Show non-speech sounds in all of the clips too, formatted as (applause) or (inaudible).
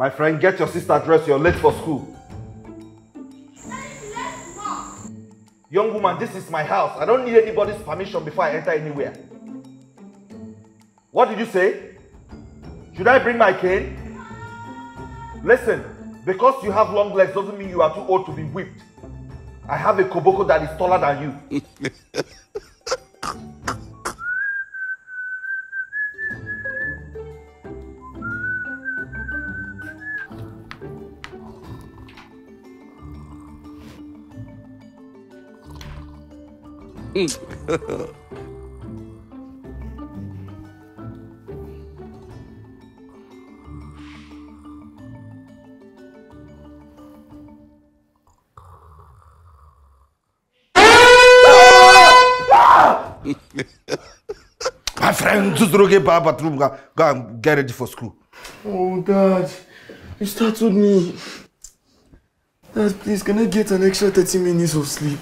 My friend, get your sister dressed. You're late for school. Young woman, this is my house. I don't need anybody's permission before I enter anywhere. What did you say? Should I bring my cane? Listen, because you have long legs doesn't mean you are too old to be whipped. I have a koboko that is taller than you. (laughs) My friend, just go get bathroom. Go, go and get ready for school. Oh, Dad. You startled me. Dad, please, can I get an extra 30 minutes of sleep?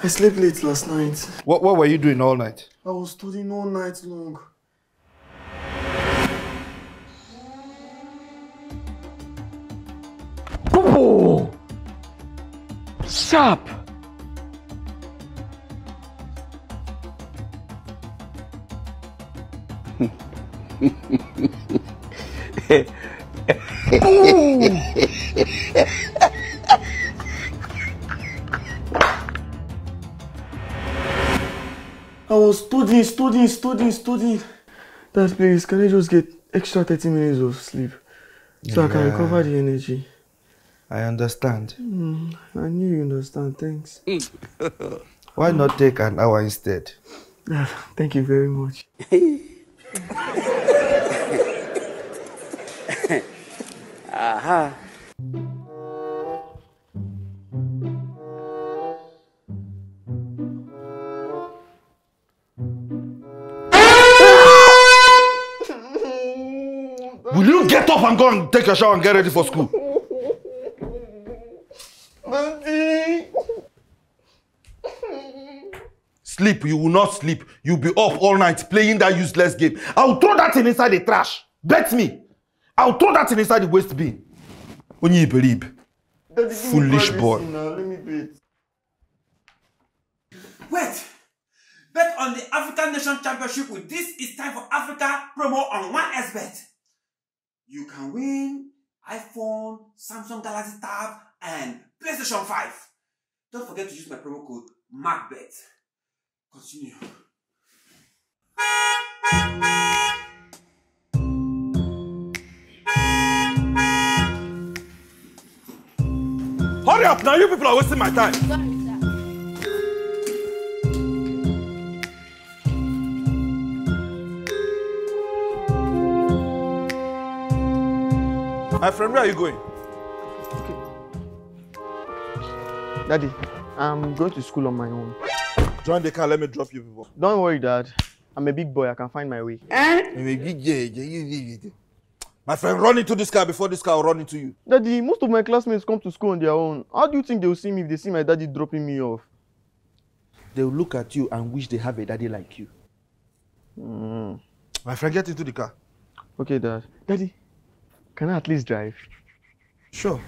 I slept late last night. What, what were you doing all night? I was studying all night long. Bobo! Sharp! (laughs) studying, studying, studying, studying. Dad, please, can I just get extra 30 minutes of sleep? So I can recover the energy. I understand. Mm, I knew you understand, thanks. Why not take an hour instead? Thank you very much. (laughs) Aha. Will you get up and go and take a shower and get ready for school? Sleep, you will not sleep. You'll be up all night playing that useless game. I'll throw that thing inside the trash. Bet me. I'll throw that thing inside the waste bin. Only you believe. Daddy, Foolish boy. Let me bet. Wait! Bet on the African Nation Championship with This is Time for Africa promo on 1xBet. You can win iPhone, Samsung Galaxy Tab, and PlayStation 5. Don't forget to use my promo code MACBET. Continue. Hurry up now, you people are wasting my time. My friend, where are you going? Daddy, I'm going to school on my own. Join the car, let me drop you people. Don't worry, Dad. I'm a big boy. I can find my way. My friend, run into this car before this car will run into you. Daddy, most of my classmates come to school on their own. How do you think they will see me if they see my daddy dropping me off? They will look at you and wish they have a daddy like you. Mm. My friend, get into the car. Okay, Dad. Daddy, can I at least drive? Sure.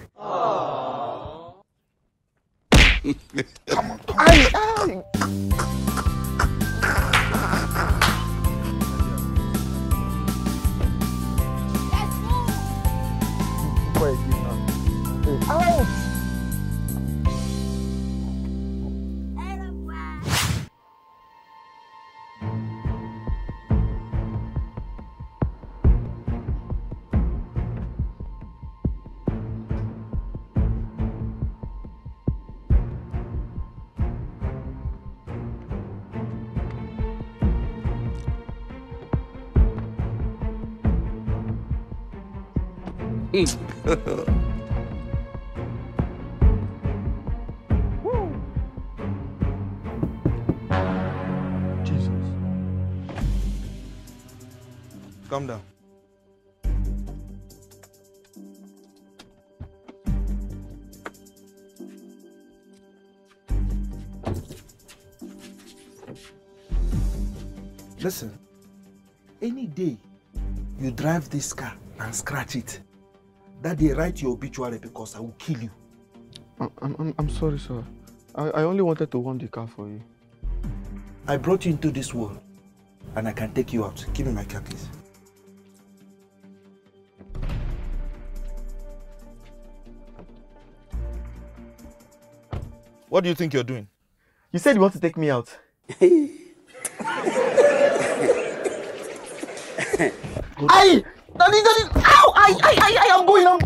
Ay, (laughs) ay. Jesus. Calm down. Listen, any day you drive this car and scratch it, Daddy, write your obituary because I will kill you. I'm, I'm, I'm sorry, sir. I, I only wanted to warm the car for you. I brought you into this world and I can take you out. Give me my car, please. What do you think you're doing? You said you want to take me out. (laughs) Aye! Daddy, daddy! Ow! I, I, I, I am going, I'm...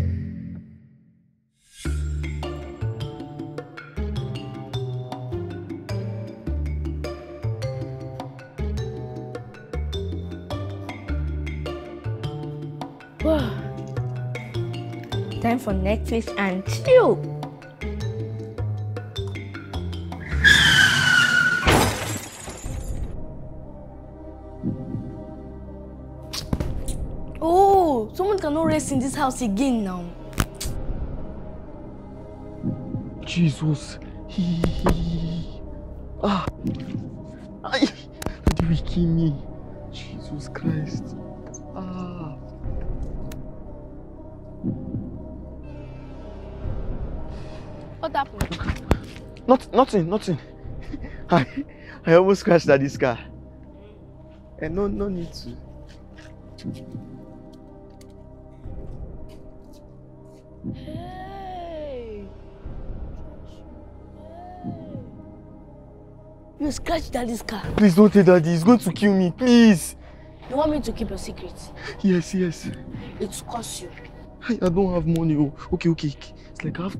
Time for Netflix and chill. Someone cannot rest in this house again now. Jesus. ah. Ay. Daddy will kill me. Jesus Christ. Ah. What happened? Not, nothing, nothing. (laughs) I, I almost crashed at this car. And no, no need to. Hey. You scratched daddy's car. Please don't tell daddy. He's going to kill me. Please. You want me to keep your secret? Yes, yes. It's cost you. I, I don't have money. Oh, okay, okay. It's like I have.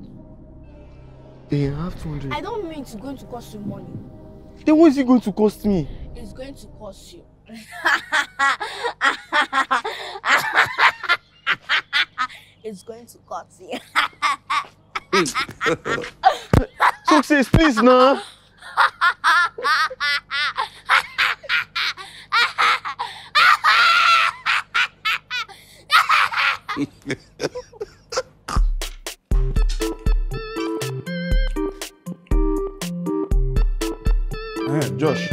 Eh, I have 200. I don't mean it's going to cost you money. Then what is it going to cost me? It's going to cost you. (laughs) it's going to cost you. Success, please, nah. (laughs) Eh, Josh,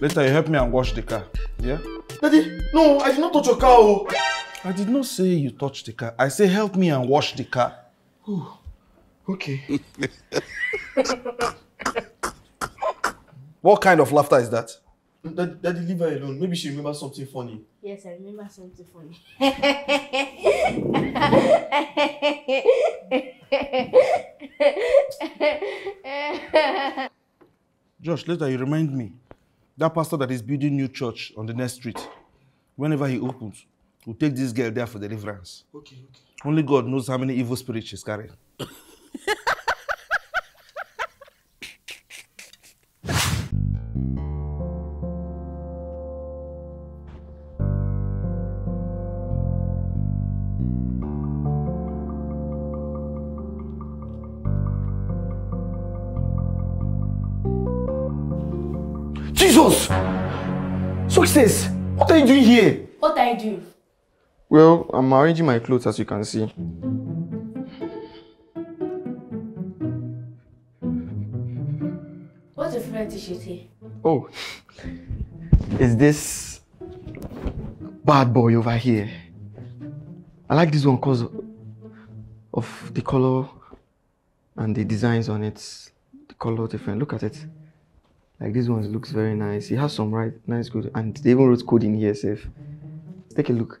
later you help me and wash the car. Yeah? Daddy, no, I did not touch your car. Oh. I did not say you touch the car. I say help me and wash the car. Ooh, Okay. What kind of laughter is that? Daddy, Daddy, leave her alone. Maybe she remembers something funny. Yes, I remember something funny. (laughs) Josh, later you remind me. That pastor that is building new church on the next street. Whenever he opens, we'll take this girl there for deliverance. Okay, okay. Only God knows how many evil spirits she's carrying. (laughs) Jesus! Success! What are you doing here? what are you doing? Well, I'm arranging my clothes as you can see. What's your favorite t-shirt here? Oh, is this bad boy over here? I like this one because of the color and the designs on it. The color different. Look at it. Like this one looks very nice. It has some right nice good and they even wrote code in here, safe. Take a look.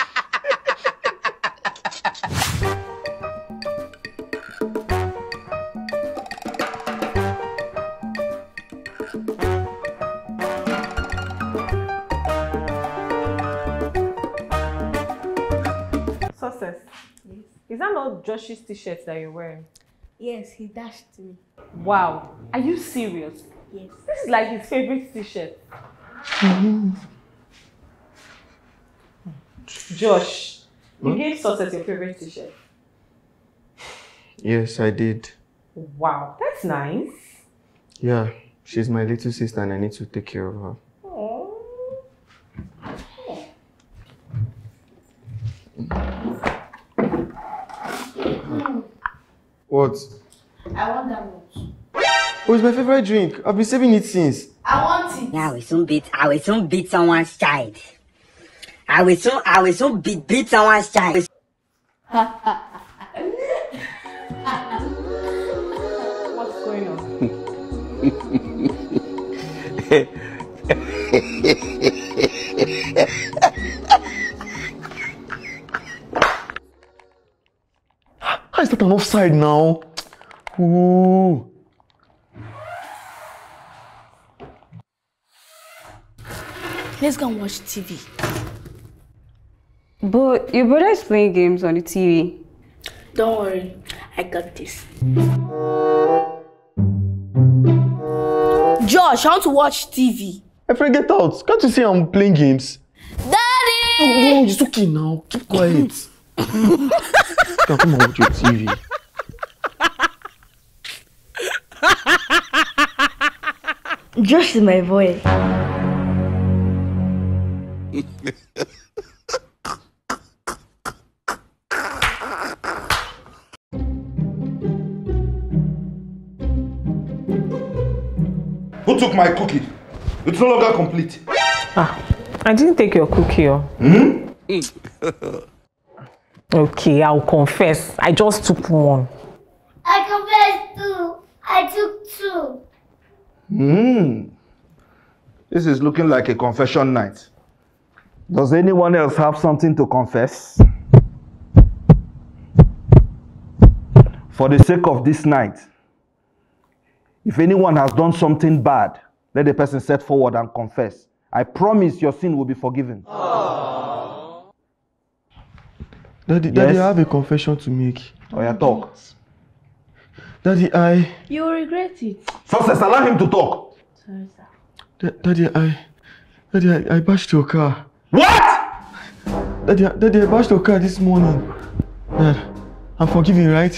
not Josh's t-shirt that you're wearing? yes, he dashed me. Wow. Are you serious? Yes. This is like his favorite t-shirt. Josh, you hmm? gave Success your favorite t-shirt. Yes, I did. Wow, that's nice. Yeah, she's my little sister and I need to take care of her. What? I want that much. Oh, it's my favorite drink. I've been saving it since. I want it. I will soon beat I will soon beat someone's child. I will soon I will soon beat beat someone's child. What's going on? (laughs) How is that an offside now? Ooh. Let's go and watch TV. But your brother is playing games on the TV. Don't worry, I got this. Josh, I want to watch TV. My friend, get out. Can't you see I'm playing games? Daddy! No, it's okay now. Keep quiet. (laughs) Come come on with your TV. Josh my boy. Who took my cookie? It's no longer complete. Ah, I didn't take your cookie. Oh. (laughs) okay, I'll confess. I just took one. I confess too. I took two. Hmm. This is looking like a confession night. Does anyone else have something to confess? For the sake of this night, if anyone has done something bad, let the person step forward and confess. I promise your sin will be forgiven. Daddy, Daddy, Yes? I have a confession to make. Oh, yeah, talk. Daddy, I, You will regret it. Success, allow him to talk. Sorry, sir. Da- Daddy, I, Daddy, I, I bashed your car. What? Daddy, Daddy, I bashed your car this morning. Dad, I'm forgiving, right?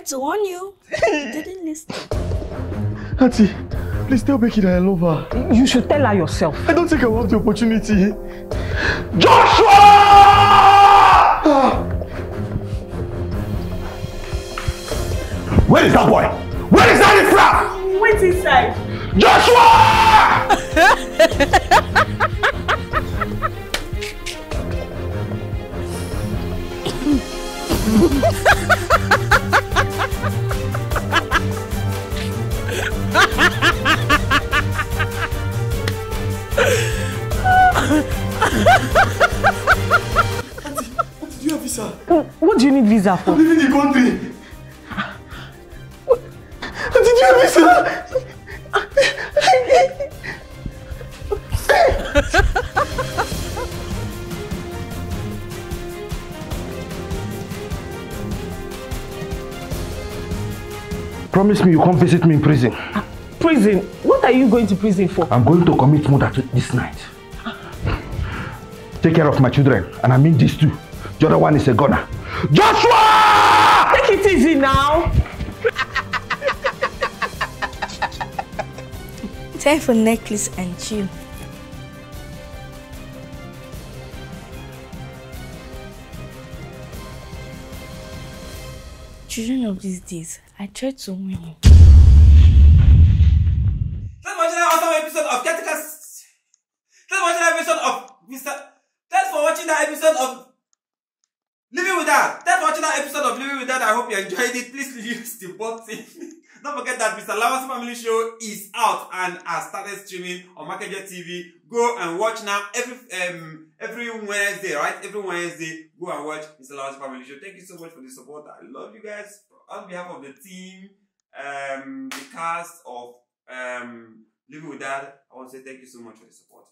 Tried to warn you. You didn't listen. Auntie, please tell Becky that I love her. You should tell her yourself. I don't think I want the opportunity. Joshua! Where is that boy? Where is that infra? Wait inside. Joshua! (laughs) do you need visa for? Leaving the country. Auntie, do you have visa? Promise me you come visit me in prison. Prison. What are you going to prison for? I'm going to commit murder this night. Take care of my children, and I mean these two. The other one is a gunner. Joshua! Take it easy now. Time for Netflix and chill. Children of these days, I tried to win. you. Thanks for watching that awesome episode of Critical. S- Thanks for watching that episode of Mr. Thanks for watching that episode of Living with Dad. Thanks for watching that episode of Living with Dad. I hope you enjoyed it. Please (laughs) use the button. (laughs) Don't forget that Mr. Lawrence Family Show is out and has started streaming on Market TV. Go and watch now every um every Wednesday, right? Every Wednesday, go and watch Mr. Lawrence Family Show. Thank you so much for the support. I love you guys. On behalf of the team, um, the cast of um Living with Dad, I want to say thank you so much for the support.